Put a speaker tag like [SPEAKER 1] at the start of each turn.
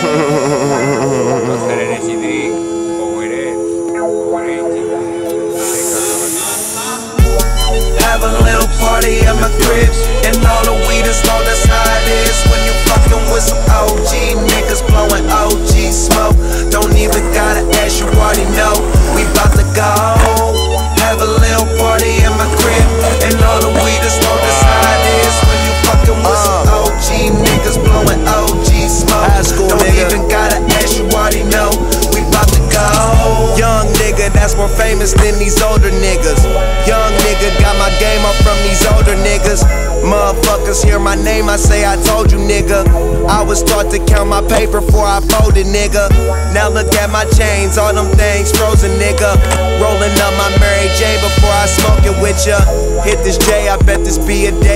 [SPEAKER 1] Have a little party at my famous than these older niggas. Young nigga got my game up from these older niggas. Motherfuckers hear my name, I say I told you nigga. I was taught to count my paper before I folded nigga. Now look at my chains, all them things frozen nigga. Rolling up my Mary J before I smoke it with ya. Hit this J, I bet this be a day.